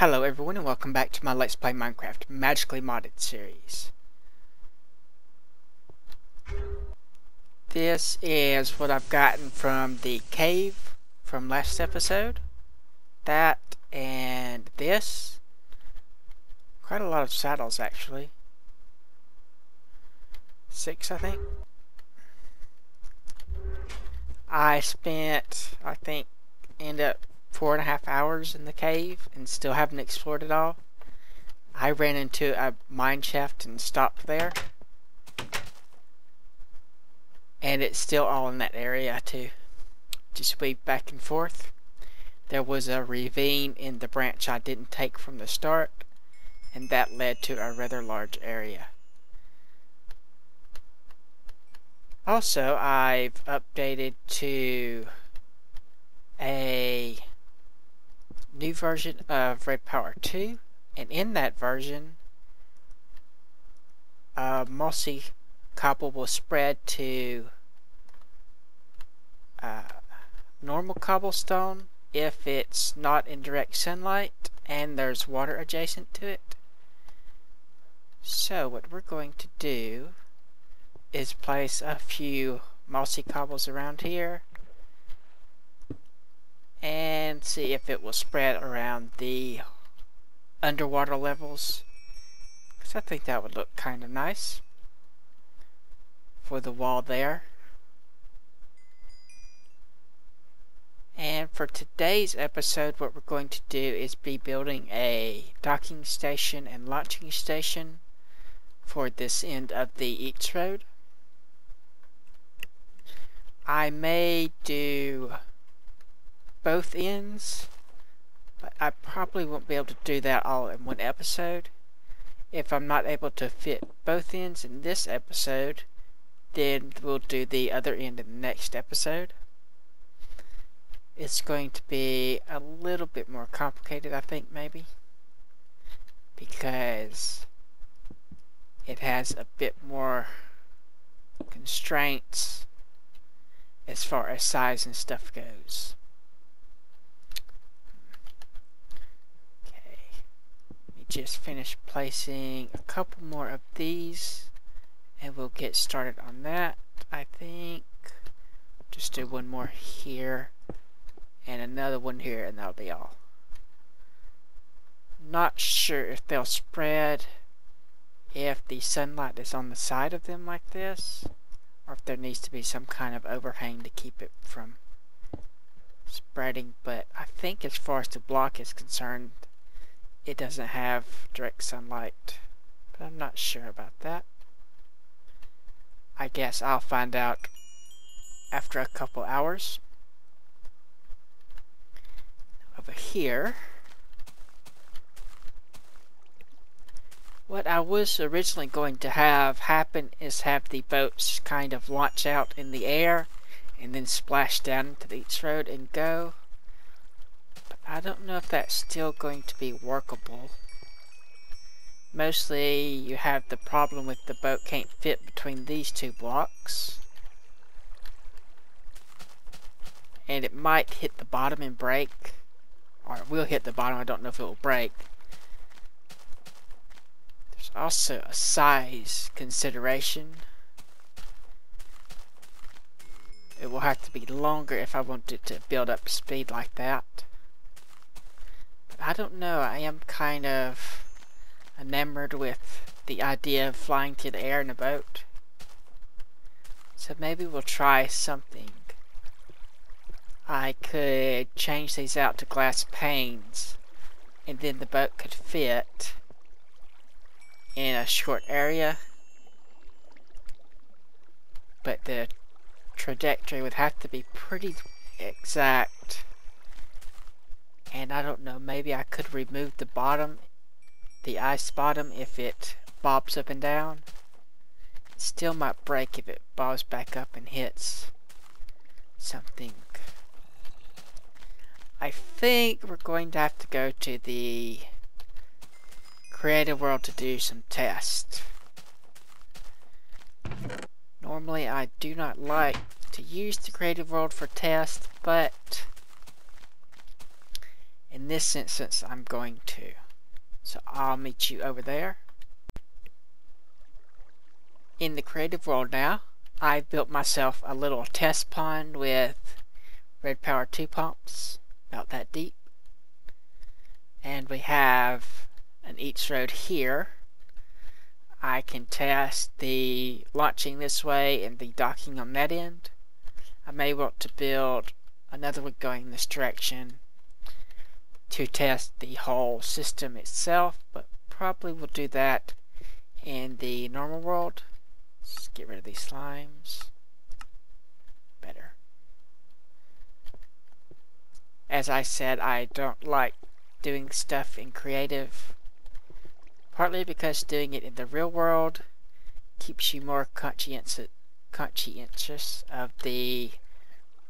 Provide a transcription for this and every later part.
Hello everyone and welcome back to my Let's Play Minecraft Magically Modded series. This is what I've gotten from the cave from last episode. That and this. Quite a lot of saddles actually. Six I think. I spent, I think, end up four and a half hours in the cave and still haven't explored it all. I ran into a mine shaft and stopped there. And it's still all in that area too. Just weave back and forth. There was a ravine in the branch I didn't take from the start, and that led to a rather large area. Also, I've updated to a new version of RedPower 2, and in that version, uh, mossy cobble will spread to uh, normal cobblestone if it's not in direct sunlight and there's water adjacent to it. So what we're going to do is place a few mossy cobbles around here and see if it will spread around the underwater levels. Because I think that would look kind of nice for the wall there. And for today's episode what we're going to do is be building a docking station and launching station for this end of the Eats Road. I may do both ends, but I probably won't be able to do that all in one episode. If I'm not able to fit both ends in this episode, then we'll do the other end in the next episode. It's going to be a little bit more complicated, I think, maybe. Because it has a bit more constraints as far as size and stuff goes. Just finish placing a couple more of these and we'll get started on that I think. Just do one more here and another one here and that'll be all. Not sure if they'll spread if the sunlight is on the side of them like this or if there needs to be some kind of overhang to keep it from spreading but I think as far as the block is concerned it doesn't have direct sunlight, but I'm not sure about that. I guess I'll find out after a couple hours. Over here, what I was originally going to have happen is have the boats kind of launch out in the air and then splash down to the Eats Road and go. I don't know if that's still going to be workable. Mostly you have the problem with the boat can't fit between these two blocks. And it might hit the bottom and break. Or it will hit the bottom, I don't know if it will break. There's also a size consideration. It will have to be longer if I want it to build up speed like that. I don't know, I am kind of enamored with the idea of flying through the air in a boat. So maybe we'll try something. I could change these out to glass panes and then the boat could fit in a short area but the trajectory would have to be pretty exact and I don't know, maybe I could remove the bottom, the ice bottom if it bobs up and down. It still might break if it bobs back up and hits something. I think we're going to have to go to the creative world to do some tests. Normally I do not like to use the creative world for tests, but In this instance, I'm going to. So I'll meet you over there. In the creative world now, I've built myself a little test pond with RedPower 2 pumps, about that deep. And we have an each road here. I can test the launching this way and the docking on that end. I may want to build another one going this direction to test the whole system itself, but probably we'll do that in the normal world. Let's get rid of these slimes. Better. As I said, I don't like doing stuff in creative. Partly because doing it in the real world keeps you more conscientious, conscientious of the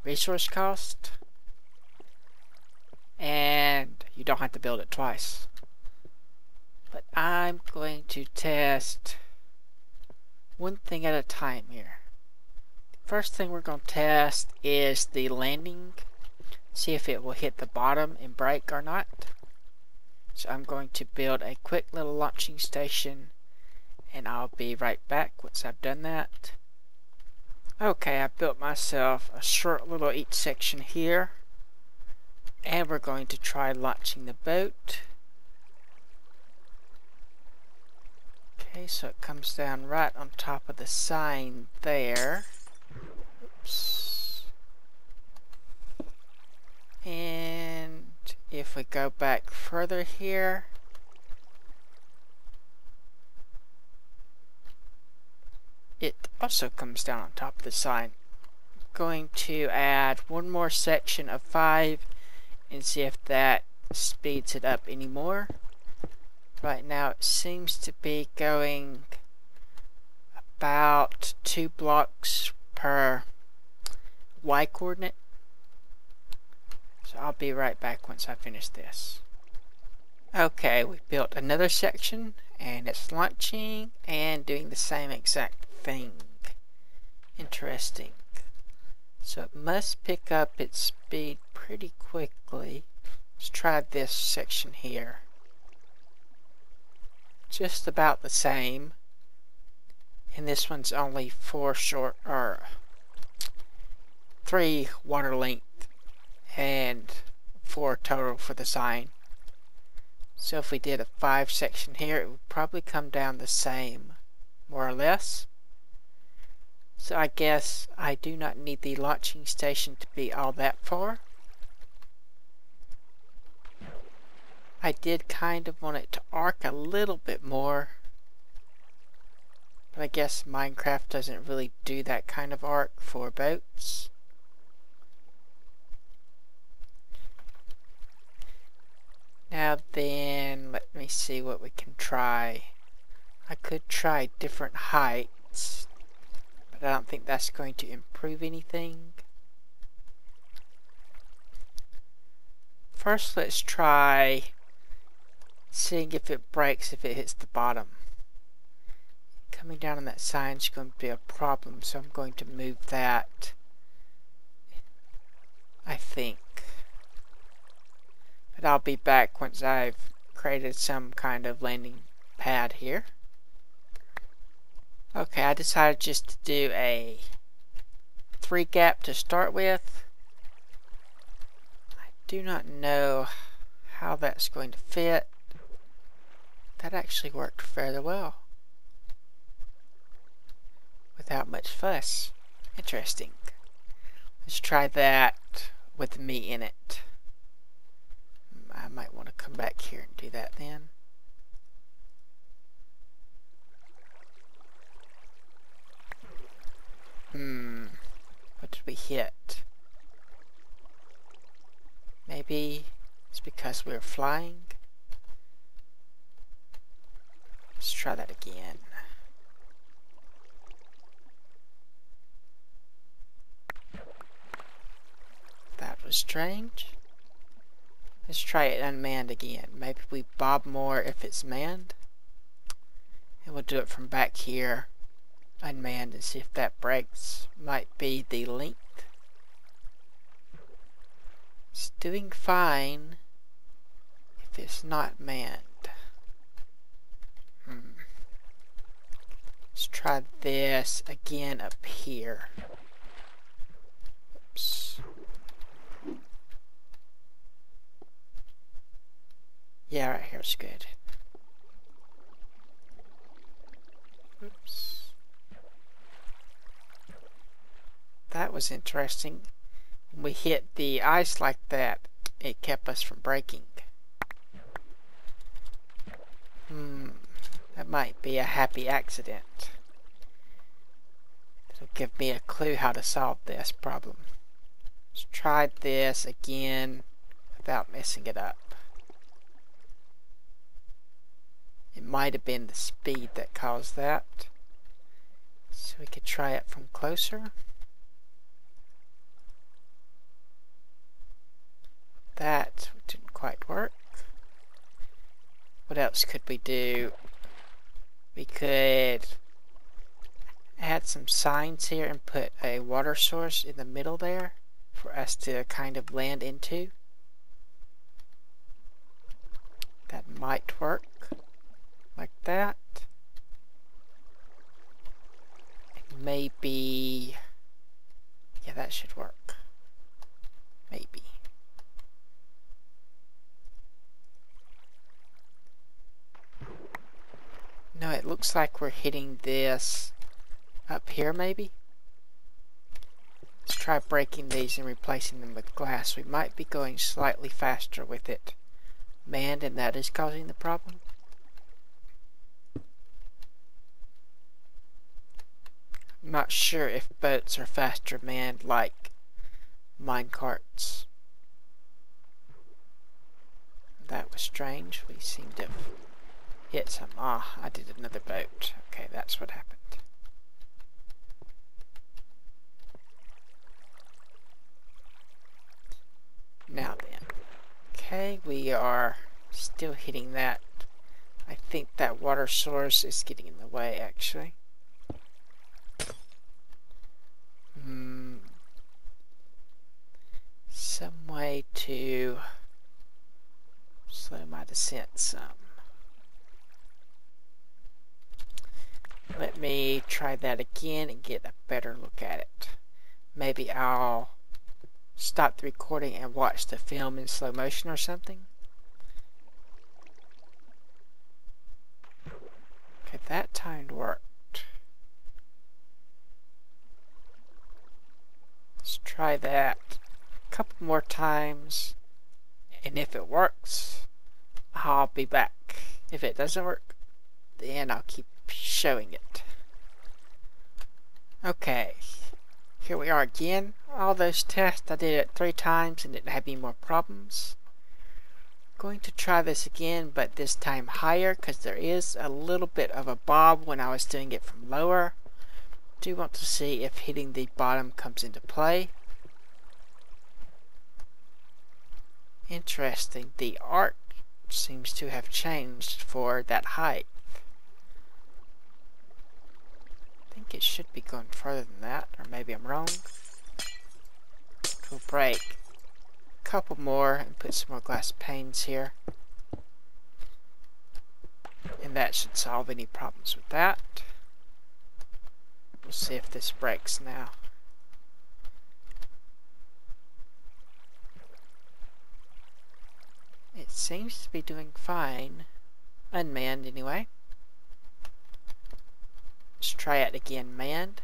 resource cost. And you don't have to build it twice. But I'm going to test one thing at a time here. First thing we're going to test is the landing. See if it will hit the bottom and break or not. So I'm going to build a quick little launching station and I'll be right back once I've done that. Okay, I built myself a short little each section here. And we're going to try launching the boat. Okay, so it comes down right on top of the sign there. Oops. And if we go back further here, it also comes down on top of the sign. Going to add one more section of 5 and see if that speeds it up anymore. Right now it seems to be going about two blocks per y coordinate. So I'll be right back once I finish this. Okay, we built another section and it's launching and doing the same exact thing. Interesting. So it must pick up its speed pretty quickly. Let's try this section here just about the same. And this one's only four short, or three water length and four total for the sign. So if we did a five section here, it would probably come down the same, more or less. So I guess I do not need the launching station to be all that far. I did kind of want it to arc a little bit more. But I guess Minecraft doesn't really do that kind of arc for boats. Now then, let me see what we can try. I could try different heights, I don't think that's going to improve anything. First, let's try seeing if it breaks if it hits the bottom. Coming down on that sign is going to be a problem, so I'm going to move that, I think. But I'll be back once I've created some kind of landing pad here. Okay, I decided just to do a three gap to start with. I do not know how that's going to fit. That actually worked fairly well. Without much fuss. Interesting. Let's try that with me in it. I might want to come back here and do that then. Hmm. What did we hit? Maybe it's because we are flying? Let's try that again. That was strange. Let's try it unmanned again. Maybe we bob more if it's manned. And we'll do it from back here unmanned and see if that breaks. Might be the length. It's doing fine. if it's not manned. Hmm. Let's try this again up here. Oops. Yeah, right here's good. Oops. That was interesting. When we hit the ice like that, it kept us from breaking. Hmm, that might be a happy accident. It'll give me a clue how to solve this problem. Let's try this again without messing it up. It might have been the speed that caused that. So we could try it from closer. That didn't quite work. What else could we do? We could add some signs here and put a water source in the middle there for us to kind of land into. That might work like that. Maybe, yeah, that should work. Maybe. No, it looks like we're hitting this up here maybe. Let's try breaking these and replacing them with glass. We might be going slightly faster with it manned and that is causing the problem. I'm not sure if boats are faster manned like minecarts. That was strange. We seem to have hit some. Ah, I did another boat. Okay, that's what happened. Now then. Okay, we are still hitting that. I think that water source is getting in the way, actually. Hmm. Some way to slow my descent some. Let me try that again and get a better look at it. Maybe I'll stop the recording and watch the film in slow motion or something. Okay, that time worked. Let's try that a couple more times. And if it works, I'll be back. If it doesn't work, then I'll keep showing it. Okay, here we are again. All those tests, I did it three times and didn't have any more problems. Going to try this again, but this time higher because there is a little bit of a bob when I was doing it from lower. Do want to see if hitting the bottom comes into play. Interesting, the arc seems to have changed for that height. Think it should be going further than that, or maybe I'm wrong. We'll break a couple more and put some more glass panes here. And that should solve any problems with that. We'll see if this breaks now. It seems to be doing fine. Unmanned anyway. Let's try it again, man.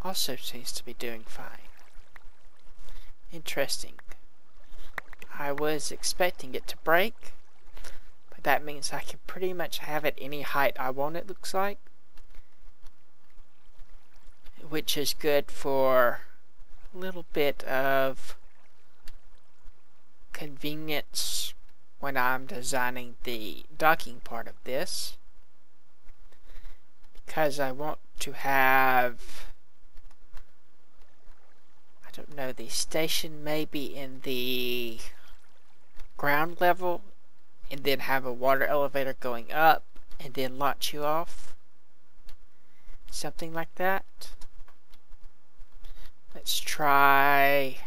Also seems to be doing fine. Interesting. I was expecting it to break, but that means I can pretty much have it any height I want it looks like. Which is good for a little bit of convenience when I'm designing the docking part of this because I want to have I don't know the station maybe in the ground level and then have a water elevator going up and then launch you off. Something like that. Let's try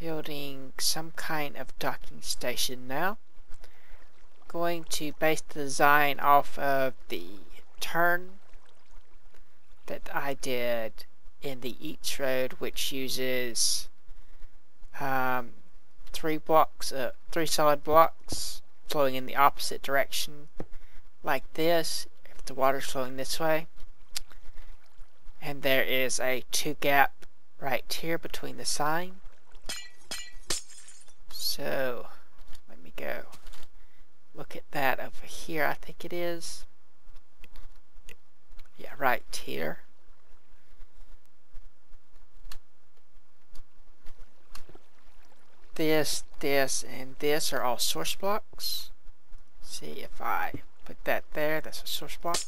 building some kind of docking station now. Going to base the design off of the turn that I did in the Eats Road, which uses um, three blocks, uh, three solid blocks flowing in the opposite direction, like this. If the water's flowing this way, and there is a two gap right here between the sign. So, let me go look at that over here, I think it is. Yeah, right here. This, this, and this are all source blocks. See if I put that there, that's a source block.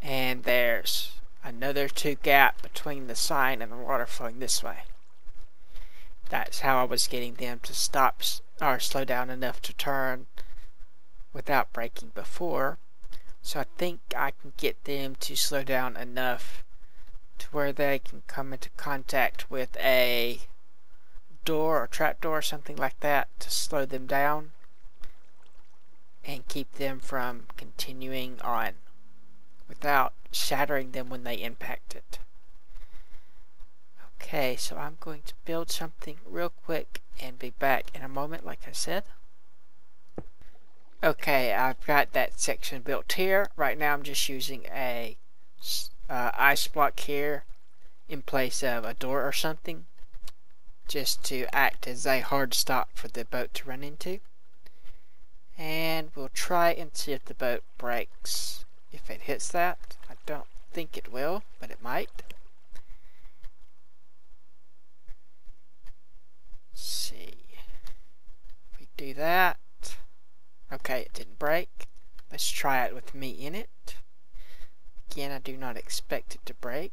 And there's another two gap between the sign and the water flowing this way. That's how I was getting them to stop or slow down enough to turn without braking before. So I think I can get them to slow down enough to where they can come into contact with a door or trap door or something like that to slow them down and keep them from continuing on without shattering them when they impact it. Okay, so I'm going to build something real quick and be back in a moment like I said. Okay, I've got that section built here. Right now I'm just using a uh, ice block here in place of a door or something just to act as a hard stop for the boat to run into. And we'll try and see if the boat breaks if it hits that. I don't think it will, but it might. Let's see. If we do that. Okay, it didn't break. Let's try it with me in it. Again, I do not expect it to break.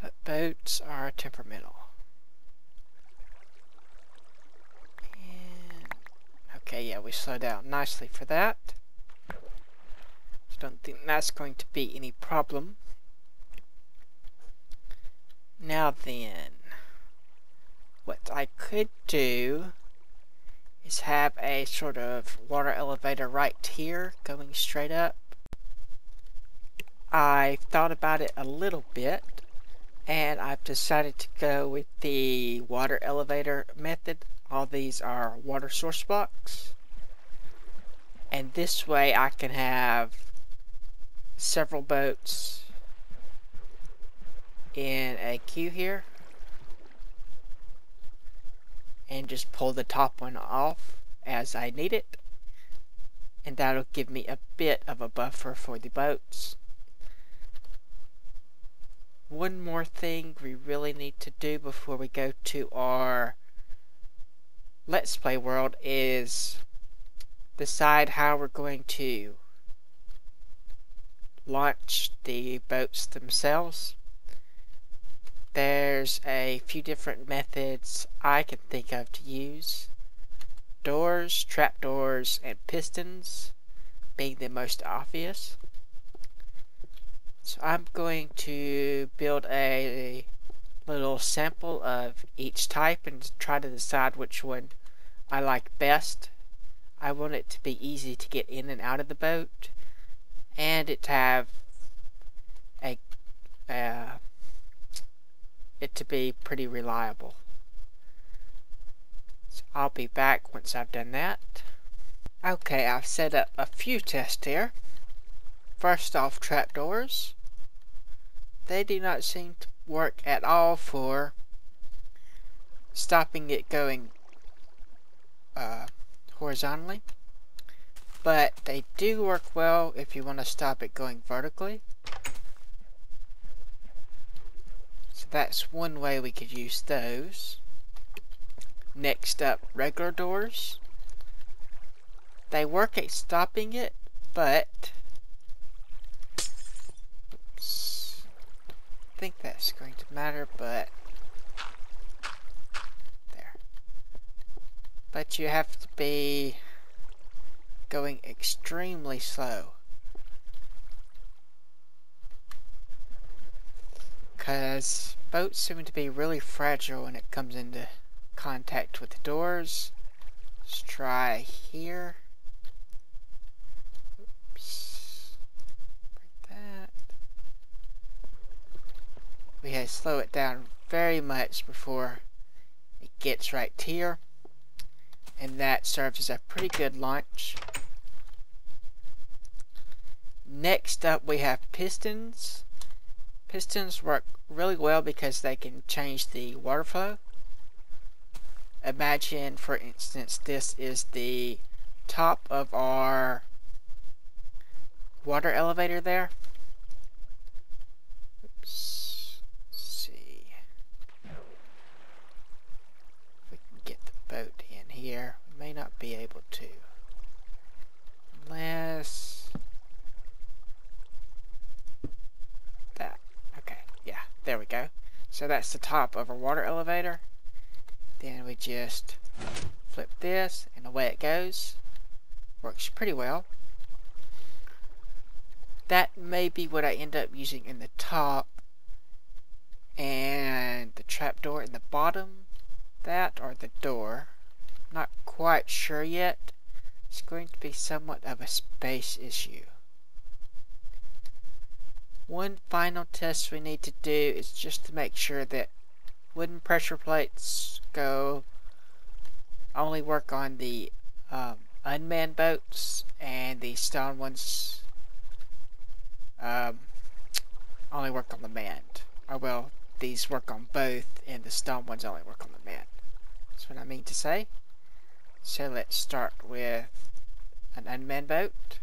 But boats are temperamental. And, okay, yeah, we slowed down nicely for that. Don't think that's going to be any problem. Now then, what I could do is have a sort of water elevator right here going straight up. I thought about it a little bit and I've decided to go with the water elevator method. All these are water source blocks. And this way I can have several boats in a queue here and just pull the top one off as I need it and that'll give me a bit of a buffer for the boats. One more thing we really need to do before we go to our Let's Play world is decide how we're going to launch the boats themselves. There's a few different methods I can think of to use. Doors, trapdoors, and pistons being the most obvious. So I'm going to build a little sample of each type and try to decide which one I like best. I want it to be easy to get in and out of the boat and it to have a, a it to be pretty reliable. So I'll be back once I've done that. Okay, I've set up a few tests here. First off, trapdoors. They do not seem to work at all for stopping it going uh, horizontally. But they do work well if you want to stop it going vertically. That's one way we could use those. Next up, regular doors. They work at stopping it, but oops, I think that's going to matter, but there. But you have to be going extremely slow because boats seem to be really fragile when it comes into contact with the doors. Let's try here. Oops. Break that. We had to slow it down very much before it gets right here. And that serves as a pretty good launch. Next up we have pistons. Pistons work really well because they can change the water flow. Imagine, for instance, this is the top of our water elevator there. Oops. Let's see. We can get the boat in here. We may not be able to. Unless... There we go. So that's the top of our water elevator. Then we just flip this and away it goes. Works pretty well. That may be what I end up using in the top and the trapdoor in the bottom. That or the door. Not quite sure yet. It's going to be somewhat of a space issue. One final test we need to do is just to make sure that wooden pressure plates go only work on the um, unmanned boats and the stone ones um, only work on the manned. Or well, these work on both and the stone ones only work on the manned. That's what I mean to say. So let's start with an unmanned boat.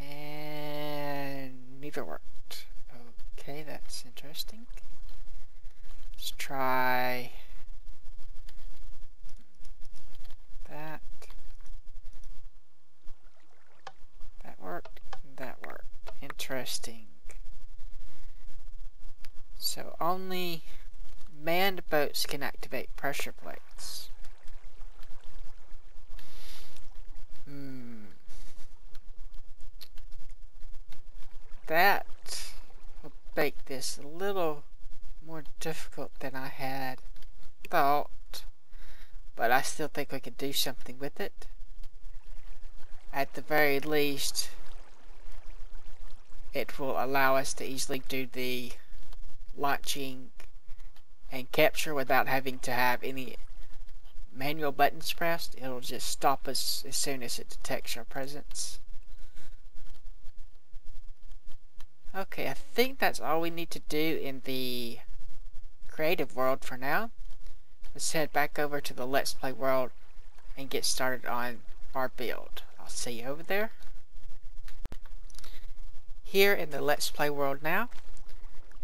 And neither worked. Okay, that's interesting. Let's try that. That worked. That worked. Interesting. So only manned boats can activate pressure plates. Hmm. That will make this a little more difficult than I had thought, but I still think we could do something with it. At the very least, it will allow us to easily do the launching and capture without having to have any manual buttons pressed. It'll just stop us as soon as it detects our presence. Okay, I think that's all we need to do in the creative world for now. Let's head back over to the Let's Play world and get started on our build. I'll see you over there. Here in the Let's Play world now,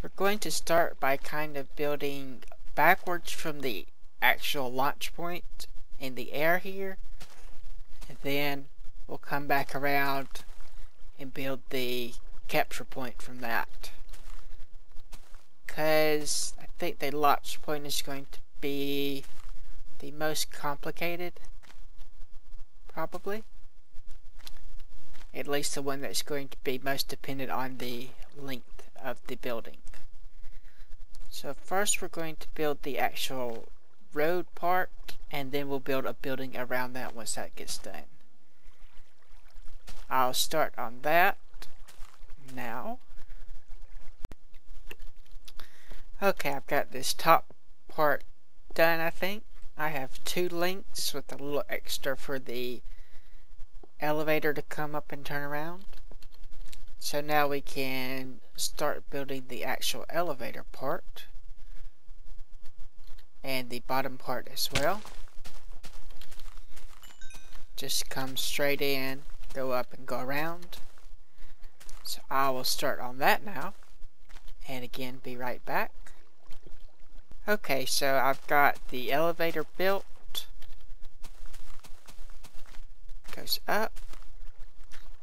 we're going to start by kind of building backwards from the actual launch point in the air here. And then we'll come back around and build the capture point from that. Because I think the launch point is going to be the most complicated. Probably. At least the one that's going to be most dependent on the length of the building. So first we're going to build the actual road part and then we'll build a building around that once that gets done. I'll start on that now. Okay, I've got this top part done, I think. I have two links with a little extra for the elevator to come up and turn around. So now we can start building the actual elevator part and the bottom part as well. Just come straight in, go up and go around. So I will start on that now. And again, be right back. Okay, so I've got the elevator built. Goes up.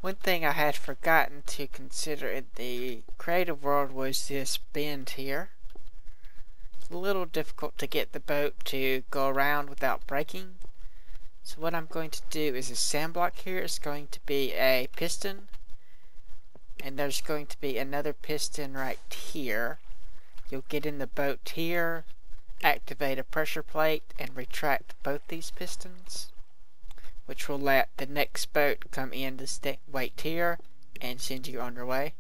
One thing I had forgotten to consider in the creative world was this bend here. It's a little difficult to get the boat to go around without breaking. So what I'm going to do is a sand block here is going to be a piston and there's going to be another piston right here you'll get in the boat here, activate a pressure plate, and retract both these pistons, which will let the next boat come in to wait here and send you on your way.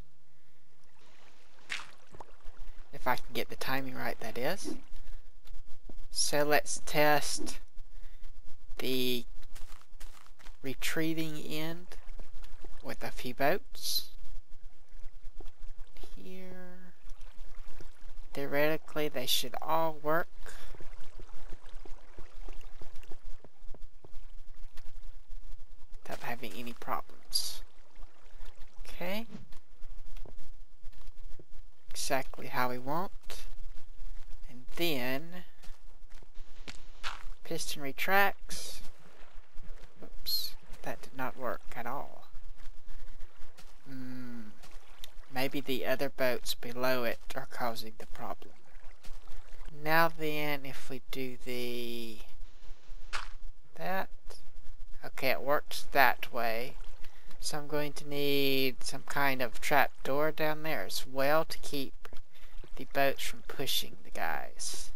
If I can get the timing right, that is. So let's test the retrieving end with a few boats. Here. Theoretically, they should all work. Without having any problems. Okay. Exactly how we want. And then piston retracts. Oops, that did not work at all. Hmm, maybe the other boats below it are causing the problem. Now then, if we do the... that... Okay, it works that way. So I'm going to need some kind of trap door down there as well to keep the boats from pushing the guys.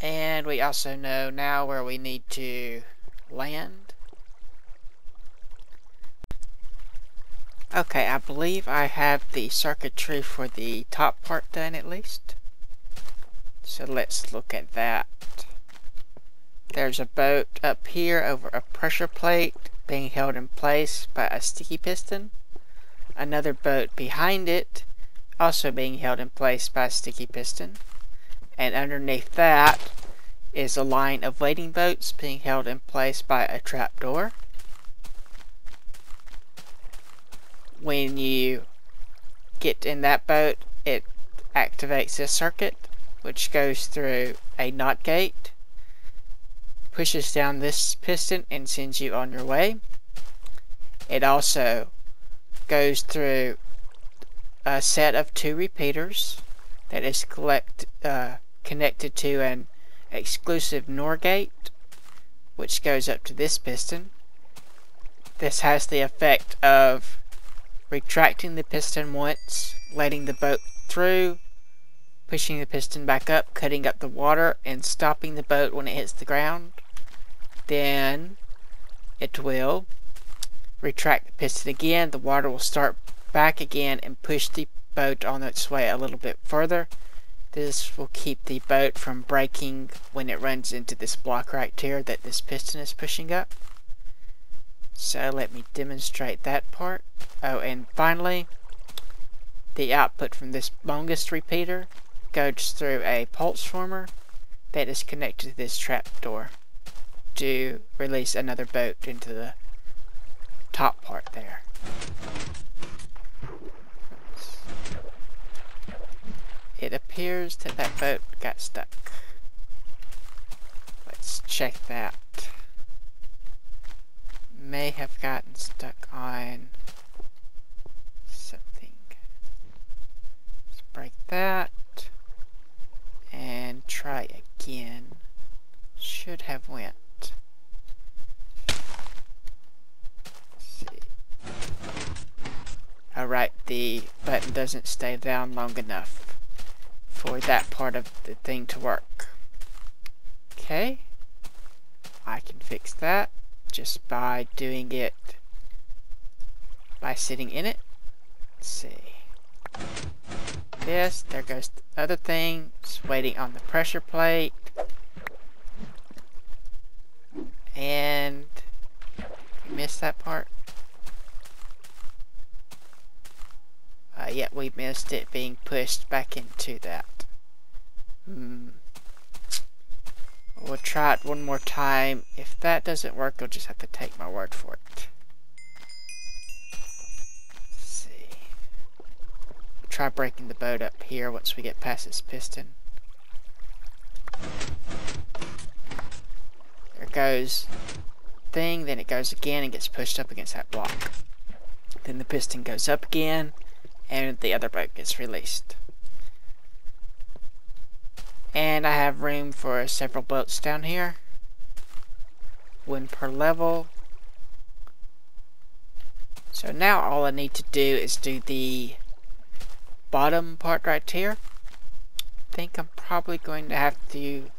And we also know now where we need to land. Okay, I believe I have the circuitry for the top part done at least. So let's look at that. There's a boat up here over a pressure plate being held in place by a sticky piston. Another boat behind it also being held in place by a sticky piston and underneath that is a line of waiting boats being held in place by a trapdoor. When you get in that boat, it activates this circuit, which goes through a NOT gate, pushes down this piston and sends you on your way. It also goes through a set of two repeaters that is collect, uh, connected to an exclusive NOR gate, which goes up to this piston. This has the effect of retracting the piston once, letting the boat through, pushing the piston back up, cutting up the water, and stopping the boat when it hits the ground. Then it will retract the piston again, the water will start back again and push the boat on its way a little bit further. This will keep the boat from breaking when it runs into this block right here that this piston is pushing up. So let me demonstrate that part. Oh, and finally, the output from this longest repeater goes through a pulse former that is connected to this trap door to release another boat into the top part there. It appears that that boat got stuck. Let's check that. May have gotten stuck on something. Let's break that. And try again. Should have went. Alright, the button doesn't stay down long enough for that part of the thing to work. Okay, I can fix that just by doing it by sitting in it. Let's see. This, there goes the other thing, just waiting on the pressure plate. And missed that part. Uh, yeah, we missed it being pushed back into that. Hmm. We'll try it one more time. If that doesn't work, you'll just have to take my word for it. Let's see. try breaking the boat up here once we get past this piston. There goes thing, then it goes again and gets pushed up against that block. Then the piston goes up again, and the other boat gets released. And I have room for several boats down here. One per level. So now all I need to do is do the bottom part right here. I think I'm probably going to have to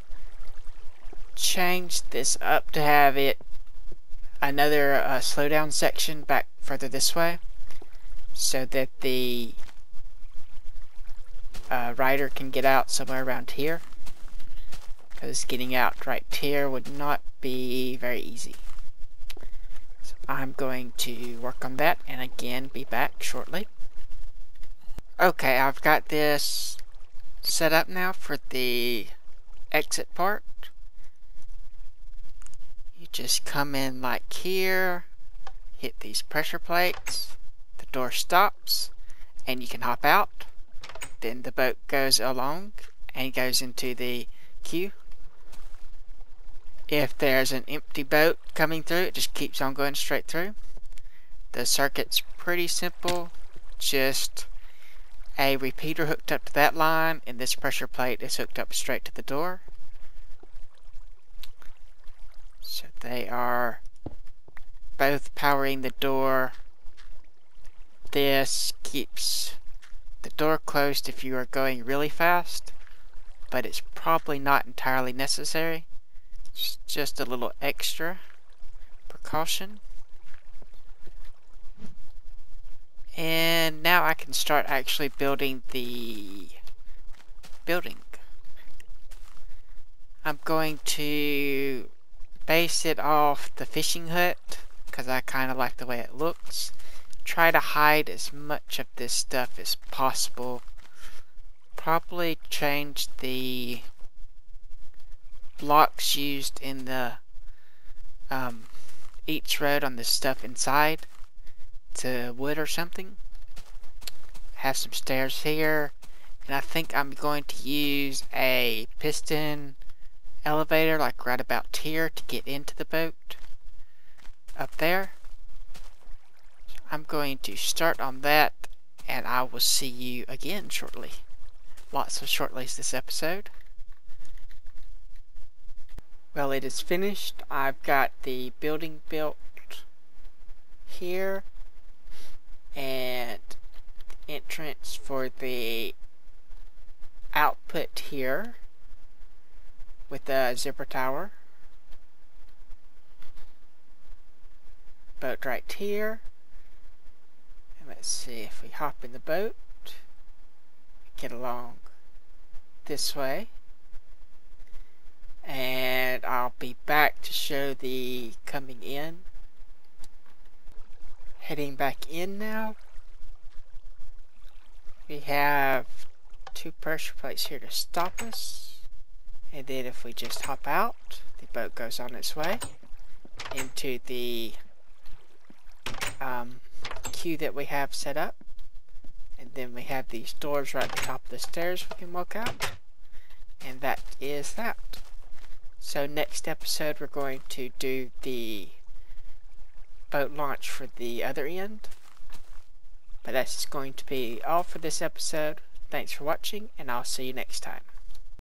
change this up to have it another uh, slowdown section back further this way so that the uh, rider can get out somewhere around here because getting out right here would not be very easy. So I'm going to work on that and again be back shortly. Okay, I've got this set up now for the exit part. You just come in like here, hit these pressure plates, the door stops, and you can hop out. Then the boat goes along and goes into the queue. If there's an empty boat coming through, it just keeps on going straight through. The circuit's pretty simple, just a repeater hooked up to that line, and this pressure plate is hooked up straight to the door. So they are both powering the door. This keeps the door closed if you are going really fast, but it's probably not entirely necessary. It's just a little extra precaution. And now I can start actually building the building. I'm going to base it off the fishing hut because I kind of like the way it looks try to hide as much of this stuff as possible. Probably change the blocks used in the um, each road on the stuff inside to wood or something. Have some stairs here. And I think I'm going to use a piston elevator like right about here to get into the boat up there. I'm going to start on that and I will see you again shortly. Lots of shortlies this episode. Well, it is finished. I've got the building built here and entrance for the output here with the zipper tower. Boat right here. Let's see if we hop in the boat, get along this way, and I'll be back to show the coming in. Heading back in now. We have two pressure plates here to stop us. And then if we just hop out, the boat goes on its way into the um, queue that we have set up. And then we have these doors right at the top of the stairs we can walk out. And that is that. So next episode we're going to do the boat launch for the other end. But that's going to be all for this episode. Thanks for watching and I'll see you next time.